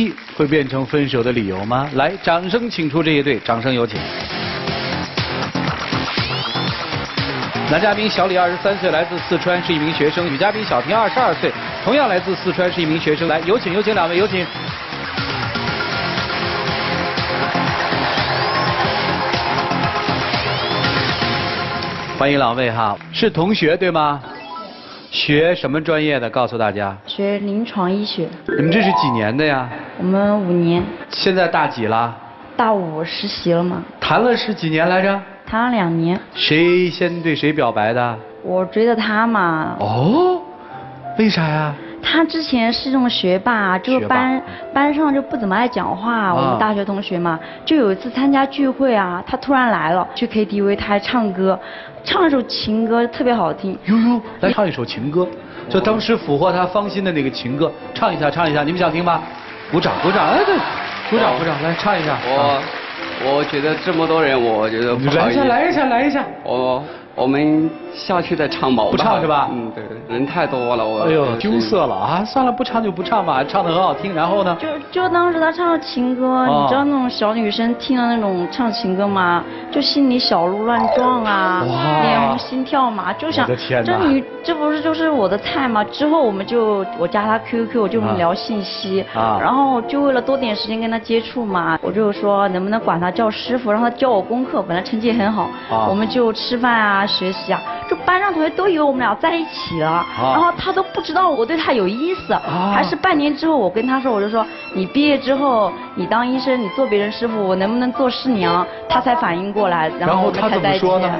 一会变成分手的理由吗？来，掌声请出这一对，掌声有请。男嘉宾小李二十三岁，来自四川，是一名学生；女嘉宾小婷二十二岁，同样来自四川，是一名学生。来，有请有请两位，有请。欢迎两位哈，是同学对吗？学什么专业的？告诉大家。学临床医学。你们这是几年的呀？我们五年。现在大几了？大五实习了吗。谈了是几年来着？谈了两年。谁先对谁表白的？我追的他嘛。哦，为啥呀？他之前是这种学霸，就是班班上就不怎么爱讲话。我们大学同学嘛，就有一次参加聚会啊，他突然来了，去 KTV，他还唱歌，唱一首情歌，特别好听。呦呦，来唱一首情歌，就当时俘获他芳心的那个情歌，唱一下，唱一下，你们想听吗？鼓掌，鼓掌，哎对，鼓掌，鼓掌，来唱一下。我我觉得这么多人，我觉得不好意思。来一下，来一下，来一下。我。我们下去再唱吧，不唱是吧？嗯，对，人太多了，我。哎呦，羞涩了啊！算了，不唱就不唱吧，唱的很好听。然后呢？就就当时他唱的情歌，你知道那种小女生听了那种唱情歌吗？就心里小鹿乱撞啊，脸红心跳嘛，就想这女这不是就是我的菜吗？之后我们就我加他 QQ，我就聊信息，啊然后就为了多点时间跟他接触嘛，我就说能不能管他叫师傅，让他教我功课。本来成绩也很好，我们就吃饭啊。学习啊，就班上同学都以为我们俩在一起了，然后他都不知道我对他有意思，还是半年之后我跟他说，我就说你毕业之后你当医生，你做别人师傅，我能不能做师娘？他才反应过来，然后我们才在一起。他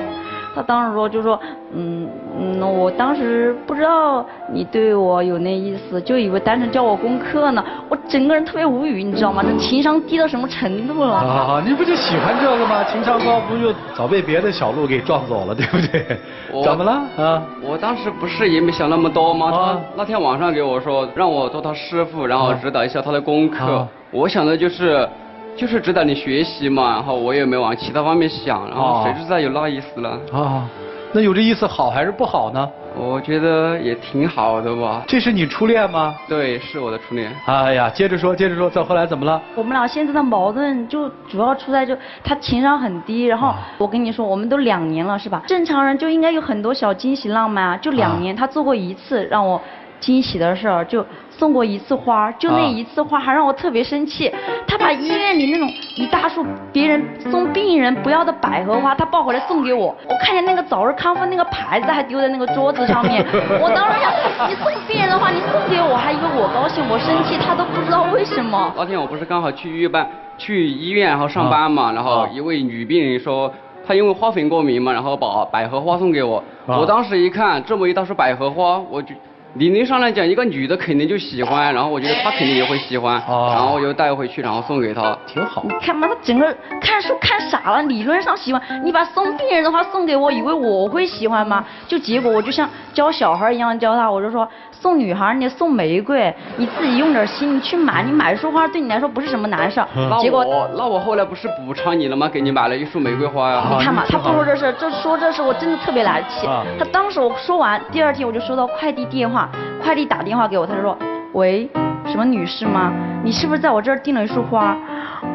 当时说就说，嗯嗯，我当时不知道你对我有那意思，就以为单纯教我功课呢。我整个人特别无语，你知道吗？这情商低到什么程度了？啊，你不就喜欢这个吗？情商高不就早被别的小路给撞走了，对不对？怎么了啊？我当时不是也没想那么多吗？他那天晚上给我说让我做他师傅，然后指导一下他的功课。我想的就是。就是指导你学习嘛，然后我也没往其他方面想，然后谁知道有那意思了？啊，那有这意思好还是不好呢？我觉得也挺好的吧。这是你初恋吗？对，是我的初恋。哎呀，接着说，接着说，再后来怎么了？我们俩现在的矛盾就主要出在就他情商很低，然后我跟你说，我们都两年了是吧？正常人就应该有很多小惊喜浪漫啊，就两年，他做过一次让我惊喜的事儿就。送过一次花，就那一次花还让我特别生气。他把 医院里那种一大束别人送病人不要的百合花，他抱回来送给我。我看见那个早日康复那个牌子还丢在那个桌子上面。我当时想，你送病人的话，你送给我还以为我高兴，我生气，他都不知道为什么。那天我不是刚好去医办去医院然后上班嘛，然后一位女病人说她因为花粉过敏嘛，然后把百合花送给我。我当时一看这么一大束百合花，我就。理论上来讲，一个女的肯定就喜欢，然后我觉得她肯定也会喜欢，然后我就带回去，然后送给她，挺好。你看嘛，他整个看书看傻了，理论上喜欢，你把送病人的话送给我，以为我会喜欢吗？就结果我就像教小孩一样教他，我就说。送女孩，你送玫瑰，你自己用点心，你去买，你买一束花对你来说不是什么难事。结果那我后来不是补偿你了吗？给你买了一束玫瑰花呀。你看嘛，他不说这事，这说这事我真的特别来气。他当时我说完，第二天我就收到快递电话，快递打电话给我，他就说，喂，什么女士吗？你是不是在我这儿订了一束花？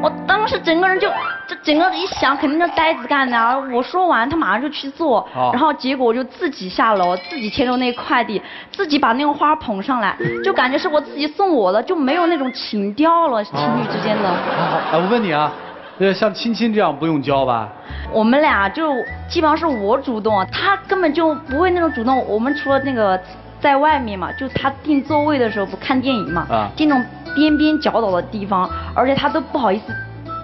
我当时整个人就，这整个一想，肯定是呆子干的。啊我说完，他马上就去做，然后结果我就自己下楼，自己牵着那快递，自己把那个花捧上来，就感觉是我自己送我的，就没有那种情调了，情侣之间的。哎，我问你啊，像亲亲这样不用教吧？我们俩就基本上是我主动，他根本就不会那种主动。我们除了那个在外面嘛，就他订座位的时候不看电影嘛，订那种。边边角角的地方，而且他都不好意思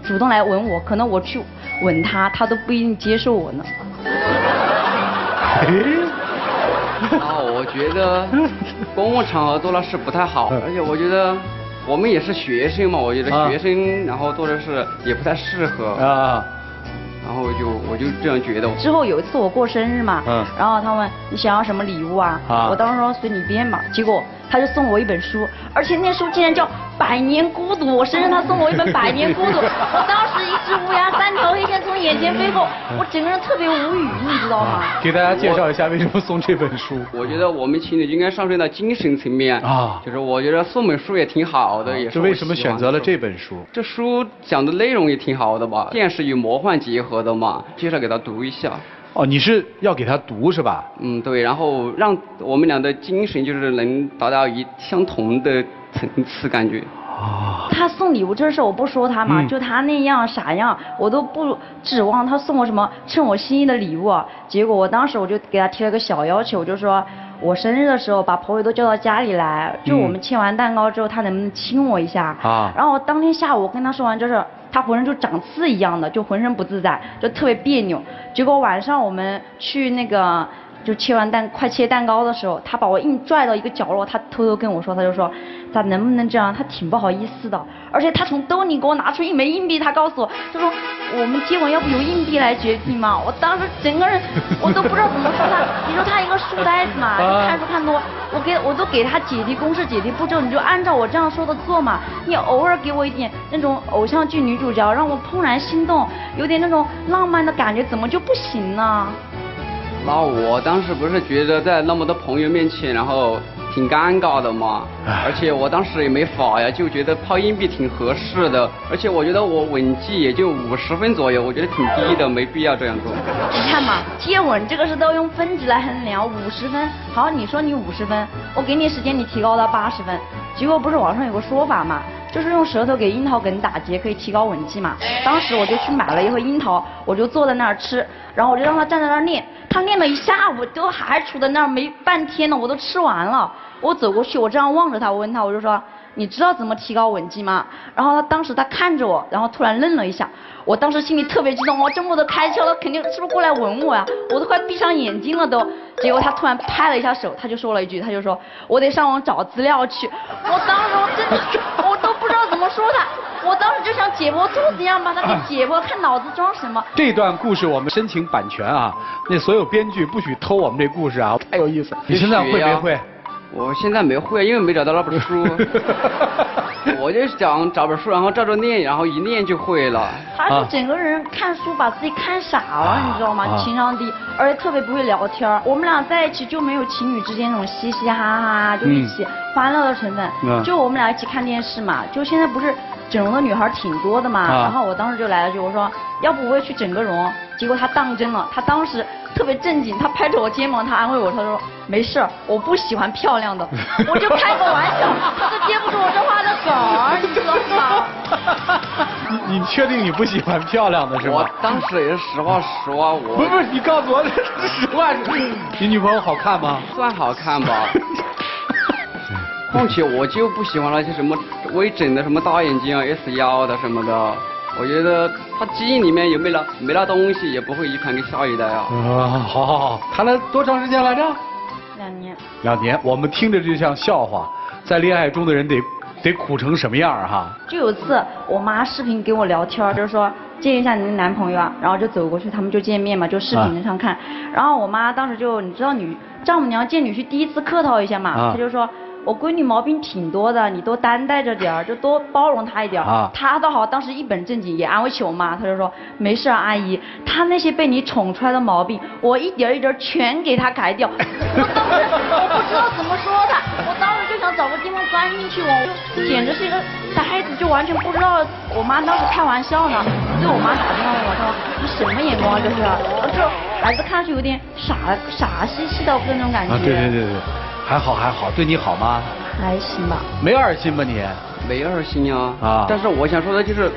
主动来吻我，可能我去吻他，他都不一定接受我呢。啊，我觉得公共场合做那是不太好，而且我觉得我们也是学生嘛，我觉得学生然后做的事也不太适合啊。然后就我就这样觉得。之后有一次我过生日嘛，嗯，然后他问你想要什么礼物啊？啊，我当时说随你便吧。结果他就送我一本书，而且那书竟然叫《百年孤独，我生日他送我一本《百年孤独》，我当时一只乌鸦，三条黑线从眼前飞过，我整个人特别无语，你知道吗？给大家介绍一下为什么送这本书。我觉得我们情侣应该上升到精神层面啊，就是我觉得送本书也挺好的，也是。为什么选择了这本书？这书讲的内容也挺好的吧？现实与魔幻结合的嘛，介绍给他读一下。哦，你是要给他读是吧？嗯，对，然后让我们俩的精神就是能达到一相同的层次感觉。啊。他送礼物这事我不说他嘛，就他那样傻样，我都不指望他送我什么称我心意的礼物。结果我当时我就给他提了个小要求，我就说我生日的时候把朋友都叫到家里来，就我们切完蛋糕之后，他能不能亲我一下？啊。然后当天下午我跟他说完这事。他浑身就长刺一样的，就浑身不自在，就特别别扭。结果晚上我们去那个。就切完蛋，快切蛋糕的时候，他把我硬拽到一个角落，他偷偷跟我说，他就说，咋能不能这样？他挺不好意思的，而且他从兜里给我拿出一枚硬币，他告诉我，他说，我们接吻要不由硬币来决定嘛？我当时整个人我都不知道怎么说他。你说他一个书呆子嘛，就看书看多，我给我都给他解题公式、解题步骤，你就按照我这样说的做嘛。你偶尔给我一点那种偶像剧女主角，让我怦然心动，有点那种浪漫的感觉，怎么就不行呢？那我当时不是觉得在那么多朋友面前，然后挺尴尬的嘛，而且我当时也没法呀，就觉得抛硬币挺合适的，而且我觉得我吻技也就五十分左右，我觉得挺低的，没必要这样做。你看嘛，接吻这个是都用分值来衡量，五十分，好，你说你五十分，我给你时间，你提高到八十分，结果不是网上有个说法嘛？就是用舌头给樱桃梗打结，可以提高吻技嘛。当时我就去买了一盒樱桃，我就坐在那儿吃，然后我就让他站在那儿练，他练了一下午，都还杵在那儿没半天呢，我都吃完了。我走过去，我这样望着他，我问他，我就说。你知道怎么提高吻技吗？然后他当时他看着我，然后突然愣了一下。我当时心里特别激动，我这么的开窍，他肯定是不是过来吻我呀？我都快闭上眼睛了都。结果他突然拍了一下手，他就说了一句，他就说我得上网找资料去。我当时我真的 我都不知道怎么说他，我当时就想解剖兔子一样把他给解剖，看脑子装什么。这段故事我们申请版权啊，那所有编剧不许偷我们这故事啊，太有意思。你现在会不会？我现在没会，因为没找到那本书。我就想找本书，然后照着念，然后一念就会了。他是整个人看书把自己看傻了，你知道吗？情商低，而且特别不会聊天。我们俩在一起就没有情侣之间那种嘻嘻哈哈，就一起欢乐的成分。就我们俩一起看电视嘛，就现在不是整容的女孩挺多的嘛。然后我当时就来了句，我说要不我也去整个容。结果他当真了，他当时。特别正经，他拍着我肩膀，他安慰我，他说没事我不喜欢漂亮的，我就开个玩笑，他都接不住我这话的梗儿，你知道吗？你 你确定你不喜欢漂亮的是吗？我当时也是实话实话，我不是不是，你告诉我实话，你女朋友好看吗？算好看吧，况且我就不喜欢那些什么微整的，什么大眼睛啊、S 腰的什么的。我觉得他基因里面有没那没那东西，也不会遗传给下一代啊。啊，好好好，谈了多长时间来着？两年。两年，我们听着就像笑话，在恋爱中的人得得苦成什么样哈？就有一次我妈视频跟我聊天，就是说见一下你的男朋友啊，然后就走过去，他们就见面嘛，就视频上看。然后我妈当时就你知道女丈母娘见女婿第一次客套一下嘛，她就说。我闺女毛病挺多的，你多担待着点儿，就多包容她一点儿。啊，她倒好，当时一本正经也安慰起我妈，她就说没事，阿姨，她那些被你宠出来的毛病，我一点一点全给她改掉。我当时我不知道怎么说她，我当时就想找个地方钻进去，我简直是一个呆子，就完全不知道我妈当时开玩笑呢。对我妈打电话问我，她说你什么眼光这是？我说孩子看上去有点傻傻兮兮的那种感觉。啊，对对对对。还好还好，对你好吗？还行吧。没二心吧你？没二心呀。啊。但是我想说的就是，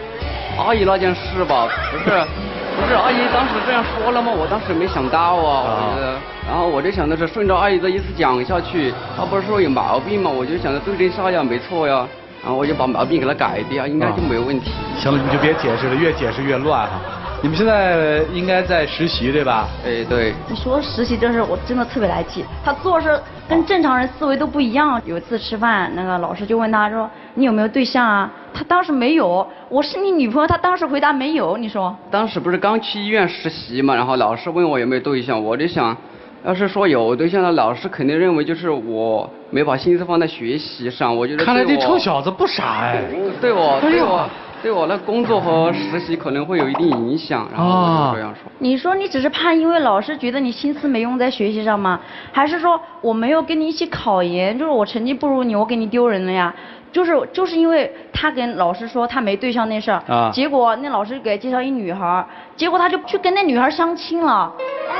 阿姨那件事吧，不是，不是阿姨当时这样说了吗？我当时没想到啊。啊。然后我就想的是顺着阿姨的意思讲下去，她不是说有毛病吗？我就想着对症下药没错呀。然后我就把毛病给她改掉，应该就没有问题。行了，你就别解释了，越解释越乱哈。你们现在应该在实习对吧？哎，对。你说实习这事，我真的特别来气。他做事跟正常人思维都不一样。有一次吃饭，那个老师就问他说：“你有没有对象啊？”他当时没有。我是你女朋友，他当时回答没有。你说？当时不是刚去医院实习嘛，然后老师问我有没有对象，我就想，要是说有对象的老师肯定认为就是我没把心思放在学习上，我觉得。看来这臭小子不傻哎。对我，对我。对我的工作和实习可能会有一定影响，然后就这样说。你说你只是怕因为老师觉得你心思没用在学习上吗？还是说我没有跟你一起考研，就是我成绩不如你，我给你丢人了呀？就是就是因为他跟老师说他没对象那事儿，结果那老师给介绍一女孩，结果他就去跟那女孩相亲了。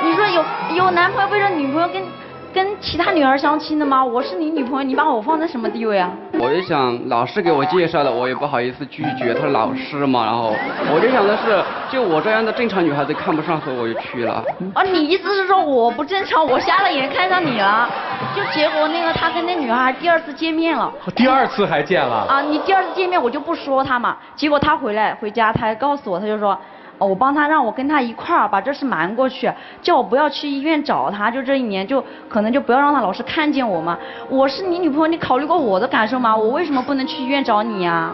你说有有男朋友背着女朋友跟？跟其他女孩相亲的吗？我是你女朋友，你把我放在什么地位啊？我就想老师给我介绍的，我也不好意思拒绝，他是老师嘛。然后我就想的是，就我这样的正常女孩子看不上，所以我就去了。啊，你意思是说我不正常，我瞎了眼看上你了？就结果那个他跟那女孩第二次见面了。第二次还见了？啊，你第二次见面我就不说他嘛。结果他回来回家，他还告诉我，他就说。哦，我帮他让我跟他一块儿把这事瞒过去，叫我不要去医院找他，就这一年就可能就不要让他老是看见我嘛。我是你女朋友，你考虑过我的感受吗？我为什么不能去医院找你呀？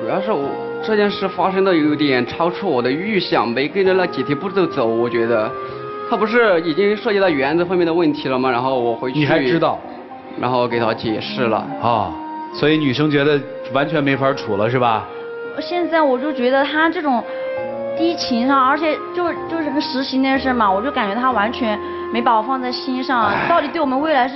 主要是我这件事发生的有点超出我的预想，没跟着那几条步骤走。我觉得，他不是已经涉及到原则方面的问题了吗？然后我回去你还知道，然后给他解释了啊，所以女生觉得完全没法处了是吧？现在我就觉得他这种。低情上，而且就就是个实习那事嘛，我就感觉他完全没把我放在心上。到底对我们未来是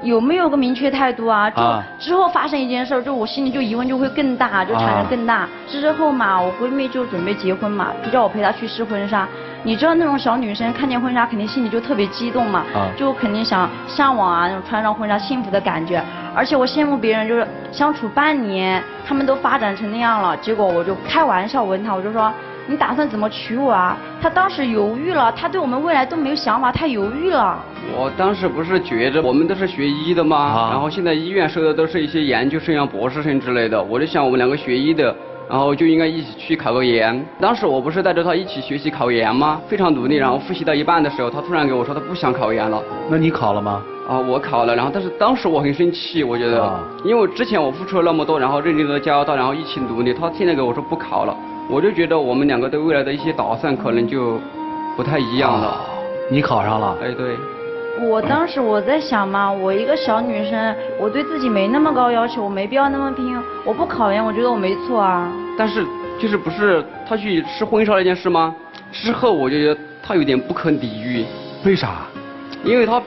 有没有个明确态度啊？就之后发生一件事，就我心里就疑问就会更大，就产生更大。之后嘛，我闺蜜就准备结婚嘛，就叫我陪她去试婚纱。你知道那种小女生看见婚纱肯定心里就特别激动嘛，就肯定想向往啊那种穿上婚纱幸福的感觉。而且我羡慕别人就是相处半年，他们都发展成那样了。结果我就开玩笑问他，我就说。你打算怎么娶我啊？他当时犹豫了，他对我们未来都没有想法，他犹豫了。我当时不是觉着我们都是学医的吗？然后现在医院收的都是一些研究生、呀、博士生之类的，我就想我们两个学医的，然后就应该一起去考个研。当时我不是带着他一起学习考研吗？非常努力，然后复习到一半的时候，他突然跟我说他不想考研了。那你考了吗？啊，我考了，然后但是当时我很生气，我觉得，因为之前我付出了那么多，然后认真的教他，然后一起努力，他现在跟我说不考了。我就觉得我们两个对未来的一些打算可能就不太一样了。你考上了？哎，对。我当时我在想嘛，我一个小女生，我对自己没那么高要求，我没必要那么拼。我不考研，我觉得我没错啊。但是就是不是他去试婚纱那件事吗？之后我就觉得他有点不可理喻。为啥？因为他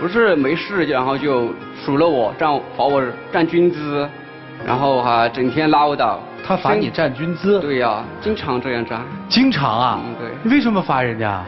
不是没事，然后就数落我，占罚我占军资，然后还整天唠叨。他罚你站军姿？对呀，经常这样站。经常啊？嗯，对。你为什么罚人家？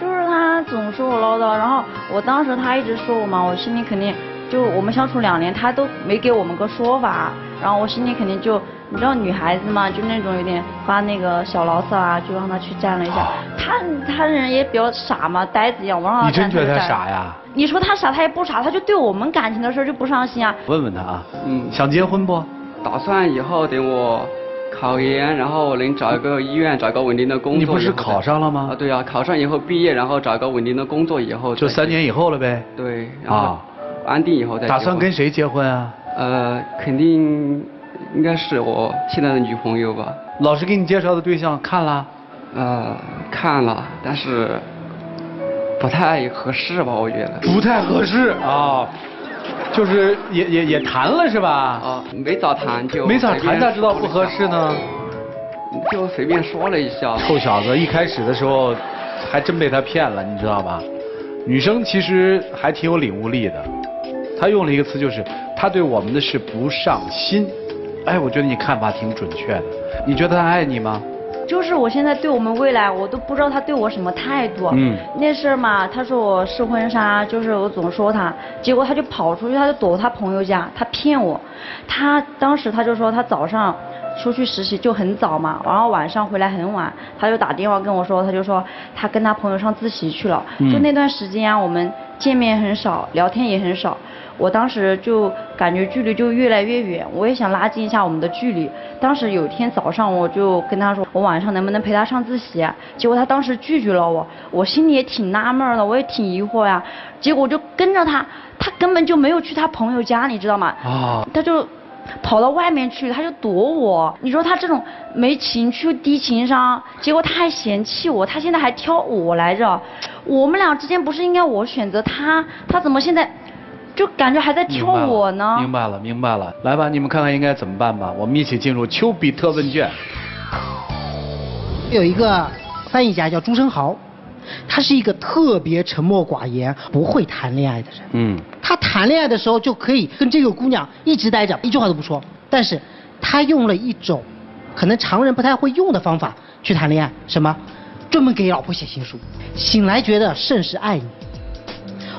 就是他总说我唠叨，然后我当时他一直说我嘛，我心里肯定就我们相处两年，他都没给我们个说法，然后我心里肯定就你知道女孩子嘛，就那种有点发那个小牢骚啊，就让他去站了一下。他他人也比较傻嘛，呆子一样，我让他你真觉得他傻呀？你说他傻，他也不傻，他就对我们感情的事就不上心啊。问问他啊，嗯，想结婚不？打算以后等我考研，然后能找一个医院，找个稳定的工作。你不是考上了吗？啊，对呀，考上以后毕业，然后找个稳定的工作以后。就三年以后了呗。对。啊。安定以后再。打算跟谁结婚啊？呃，肯定应该是我现在的女朋友吧。老师给你介绍的对象看了？呃，看了，但是不太合适吧？我觉得。不太合适啊。就是也也也谈了是吧？啊，没咋谈就没咋谈，咋知道不合适呢？就随便说了一下。臭小子，一开始的时候还真被他骗了，你知道吧？女生其实还挺有领悟力的，她用了一个词，就是她对我们的事不上心。哎，我觉得你看法挺准确的。你觉得他爱你吗？就是我现在对我们未来，我都不知道他对我什么态度。嗯。那事儿嘛，他说我试婚纱，就是我总说他，结果他就跑出去，他就躲他朋友家，他骗我。他当时他就说他早上出去实习就很早嘛，然后晚上回来很晚，他就打电话跟我说，他就说他跟他朋友上自习去了。嗯就那段时间啊，我们见面很少，聊天也很少。我当时就感觉距离就越来越远，我也想拉近一下我们的距离。当时有一天早上，我就跟他说，我晚上能不能陪他上自习？结果他当时拒绝了我，我心里也挺纳闷的，我也挺疑惑呀。结果就跟着他，他根本就没有去他朋友家，你知道吗？啊。他就跑到外面去，他就躲我。你说他这种没情趣、低情商，结果他还嫌弃我，他现在还挑我来着。我们俩之间不是应该我选择他，他怎么现在就感觉还在挑我呢？明白了，明白了。来吧，你们看看应该怎么办吧。我们一起进入丘比特问卷。有一个翻译家叫朱生豪。他是一个特别沉默寡言、不会谈恋爱的人。嗯，他谈恋爱的时候就可以跟这个姑娘一直待着，一句话都不说。但是，他用了一种可能常人不太会用的方法去谈恋爱，什么？专门给老婆写情书。醒来觉得甚是爱你，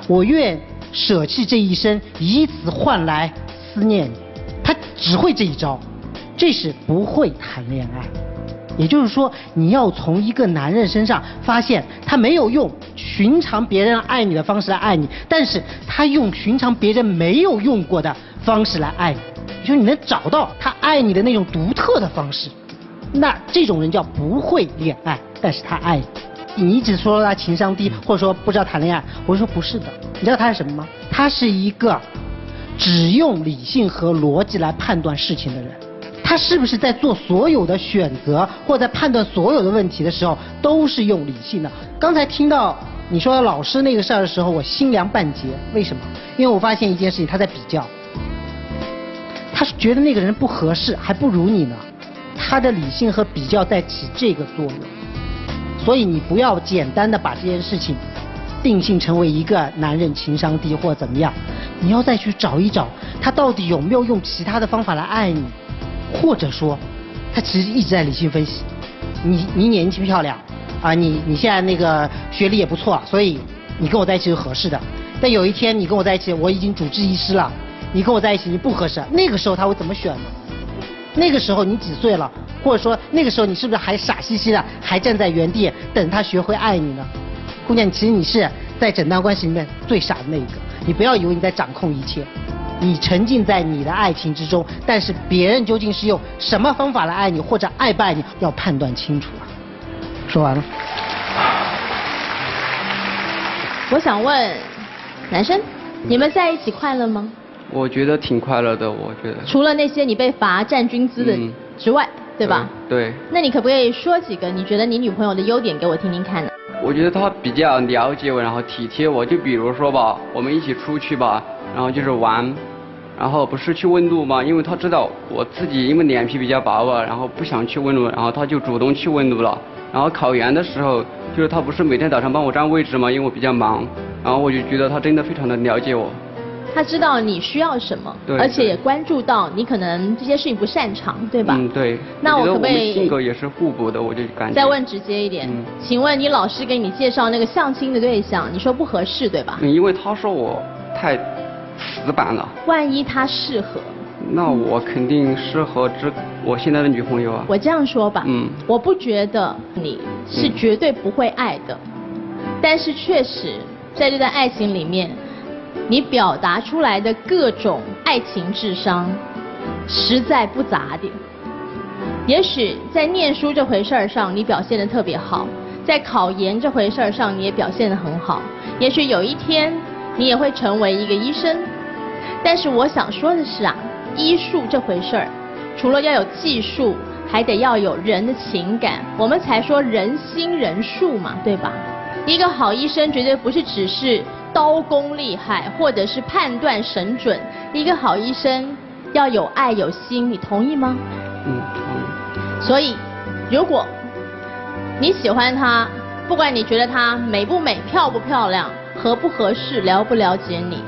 我愿舍弃这一生，以此换来思念你。他只会这一招，这是不会谈恋爱。也就是说，你要从一个男人身上发现他没有用寻常别人爱你的方式来爱你，但是他用寻常别人没有用过的方式来爱你，就是你能找到他爱你的那种独特的方式，那这种人叫不会恋爱，但是他爱你。你一直说他情商低，或者说不知道谈恋爱，我说不是的，你知道他是什么吗？他是一个只用理性和逻辑来判断事情的人。他是不是在做所有的选择，或在判断所有的问题的时候，都是用理性的？刚才听到你说老师那个事儿的时候，我心凉半截。为什么？因为我发现一件事情，他在比较。他是觉得那个人不合适，还不如你呢。他的理性和比较在起这个作用。所以你不要简单的把这件事情定性成为一个男人情商低或怎么样，你要再去找一找，他到底有没有用其他的方法来爱你。或者说，他其实一直在理性分析。你你年轻漂亮，啊，你你现在那个学历也不错，所以你跟我在一起是合适的。但有一天你跟我在一起，我已经主治医师了，你跟我在一起你不合适。那个时候他会怎么选呢？那个时候你几岁了？或者说那个时候你是不是还傻兮兮的，还站在原地等他学会爱你呢？姑娘，其实你是在整段关系里面最傻的那一个。你不要以为你在掌控一切。你沉浸在你的爱情之中，但是别人究竟是用什么方法来爱你，或者爱不爱你，要判断清楚啊！说完了。我想问，男生，你们在一起快乐吗？我觉得挺快乐的，我觉得。除了那些你被罚站军姿的之外，对吧？对。那你可不可以说几个你觉得你女朋友的优点给我听听看呢？我觉得他比较了解我，然后体贴我。就比如说吧，我们一起出去吧，然后就是玩。然后不是去问路嘛？因为他知道我自己因为脸皮比较薄吧，然后不想去问路，然后他就主动去问路了。然后考研的时候，就是他不是每天早上帮我占位置嘛？因为我比较忙，然后我就觉得他真的非常的了解我。他知道你需要什么，对而且也关注到你可能这些事情不擅长，对吧？嗯，对。那我可不可以？性格也是互补的，我就感觉。再问直接一点，嗯请问你老师给你介绍那个相亲的对象，你说不合适，对吧？嗯，因为他说我太。死板了。万一他适合，那我肯定适合这我现在的女朋友啊。我这样说吧，嗯，我不觉得你是绝对不会爱的，但是确实在这段爱情里面，你表达出来的各种爱情智商，实在不咋地。也许在念书这回事儿上你表现的特别好，在考研这回事儿上你也表现的很好，也许有一天。你也会成为一个医生，但是我想说的是啊，医术这回事儿，除了要有技术，还得要有人的情感，我们才说人心人术嘛，对吧？一个好医生绝对不是只是刀工厉害，或者是判断神准，一个好医生要有爱有心，你同意吗？嗯，同意。所以，如果你喜欢他，不管你觉得他美不美、漂不漂亮。合不合适，了不了解你？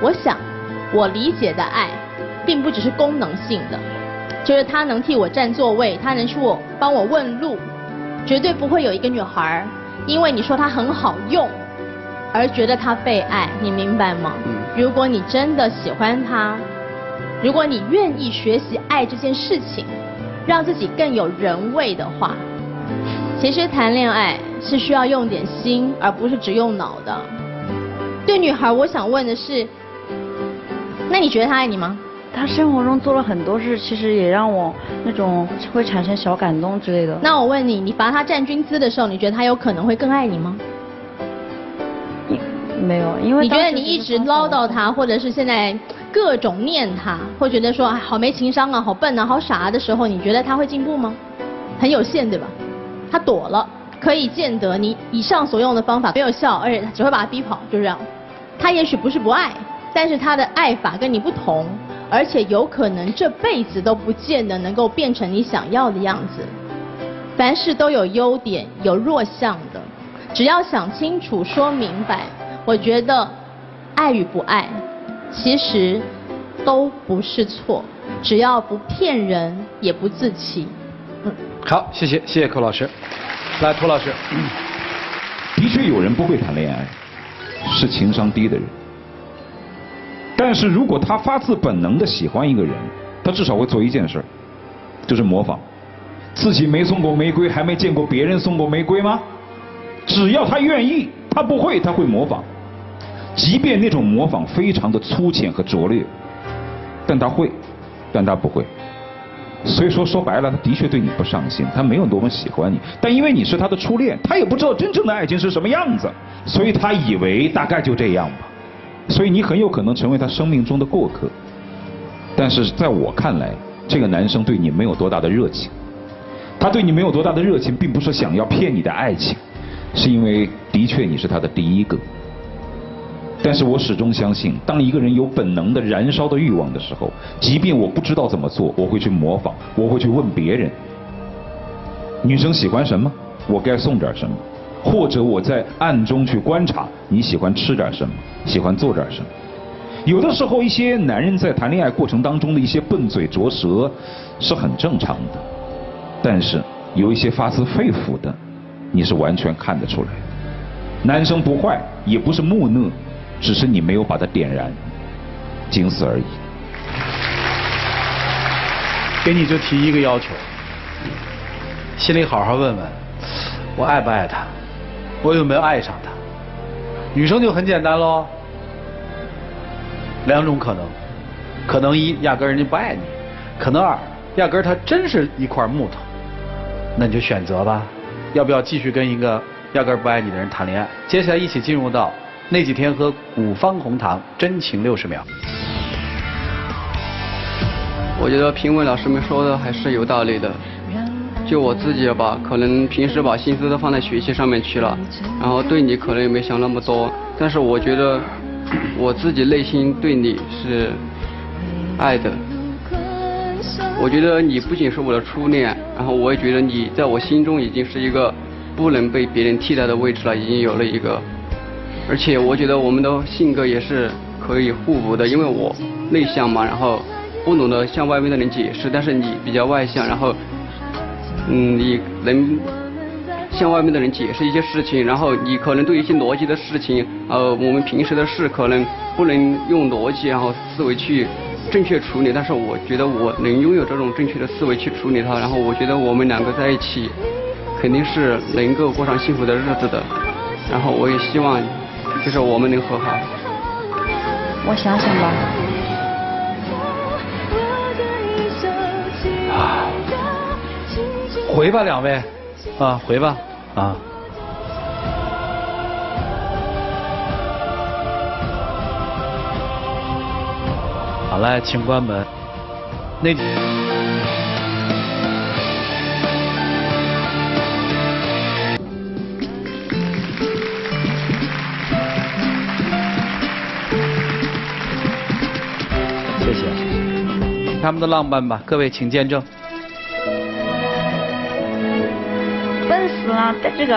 我想，我理解的爱，并不只是功能性的，就是他能替我占座位，他能去我帮我问路，绝对不会有一个女孩因为你说他很好用，而觉得他被爱，你明白吗？如果你真的喜欢他，如果你愿意学习爱这件事情，让自己更有人味的话。其实谈恋爱是需要用点心，而不是只用脑的。对女孩，我想问的是，那你觉得他爱你吗？他生活中做了很多事，其实也让我那种会产生小感动之类的。那我问你，你罚他站军姿的时候，你觉得他有可能会更爱你吗？没有，因为你觉得你一直唠叨他，或者是现在各种念他，会觉得说好没情商啊，好笨啊，好傻啊的时候，你觉得他会进步吗？很有限，对吧？他躲了，可以见得你以上所用的方法没有效，而且只会把他逼跑，就这样。他也许不是不爱，但是他的爱法跟你不同，而且有可能这辈子都不见得能够变成你想要的样子。凡事都有优点，有弱项的，只要想清楚、说明白，我觉得爱与不爱，其实都不是错，只要不骗人，也不自欺。嗯，好，谢谢，谢谢寇老师。来，涂老师。的确有人不会谈恋爱，是情商低的人。但是如果他发自本能的喜欢一个人，他至少会做一件事，就是模仿。自己没送过玫瑰，还没见过别人送过玫瑰吗？只要他愿意，他不会，他会模仿，即便那种模仿非常的粗浅和拙劣，但他会，但他不会。所以说说白了，他的确对你不上心，他没有多么喜欢你，但因为你是他的初恋，他也不知道真正的爱情是什么样子，所以他以为大概就这样吧。所以你很有可能成为他生命中的过客。但是在我看来，这个男生对你没有多大的热情。他对你没有多大的热情，并不是想要骗你的爱情，是因为的确你是他的第一个。但是我始终相信，当一个人有本能的燃烧的欲望的时候，即便我不知道怎么做，我会去模仿，我会去问别人，女生喜欢什么，我该送点什么，或者我在暗中去观察你喜欢吃点什么，喜欢做点什么。有的时候，一些男人在谈恋爱过程当中的一些笨嘴拙舌，是很正常的。但是有一些发自肺腑的，你是完全看得出来的。男生不坏，也不是木讷，只是你没有把他点燃，仅此而已。给你就提一个要求，心里好好问问，我爱不爱他，我有没有爱上他？女生就很简单喽，两种可能，可能一压根人家不爱你，可能二压根他真是一块木头。那你就选择吧，要不要继续跟一个压根不爱你的人谈恋爱？接下来一起进入到那几天和古方红糖真情六十秒。我觉得评委老师们说的还是有道理的。就我自己吧，可能平时把心思都放在学习上面去了，然后对你可能也没想那么多。但是我觉得我自己内心对你是爱的。我觉得你不仅是我的初恋，然后我也觉得你在我心中已经是一个不能被别人替代的位置了，已经有了一个。而且我觉得我们的性格也是可以互补的，因为我内向嘛，然后不懂得向外面的人解释，但是你比较外向，然后嗯，你能向外面的人解释一些事情，然后你可能对一些逻辑的事情，呃，我们平时的事可能不能用逻辑然后思维去。正确处理，但是我觉得我能拥有这种正确的思维去处理它，然后我觉得我们两个在一起肯定是能够过上幸福的日子的，然后我也希望就是我们能和好。我想想吧。回吧，两位，啊，回吧，啊。好来，请关门。那谢谢他们的浪漫吧，各位请见证。死了，带这个。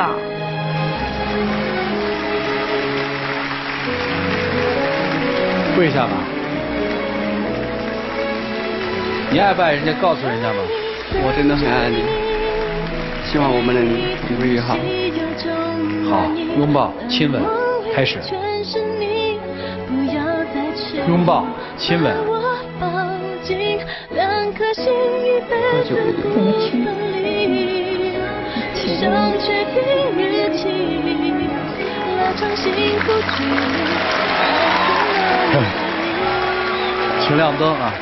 跪下吧。你爱不爱人家？告诉人家吧。我真的很爱你，希望我们能越来越好。好，拥抱、亲吻，开始。拥抱、亲吻。怎么亲？请亮灯啊！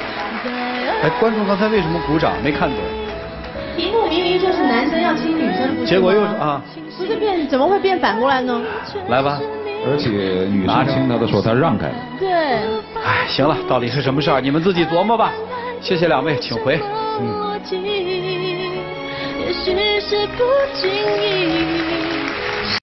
哎，观众刚才为什么鼓掌？没看懂。题目明明就是男生要亲女生，结果又是啊？不是变，怎么会变反过来呢？来吧，而且女生亲他的时候，他让开了。对。哎，行了，到底是什么事儿？你们自己琢磨吧。谢谢两位，请回。嗯。只是不经意。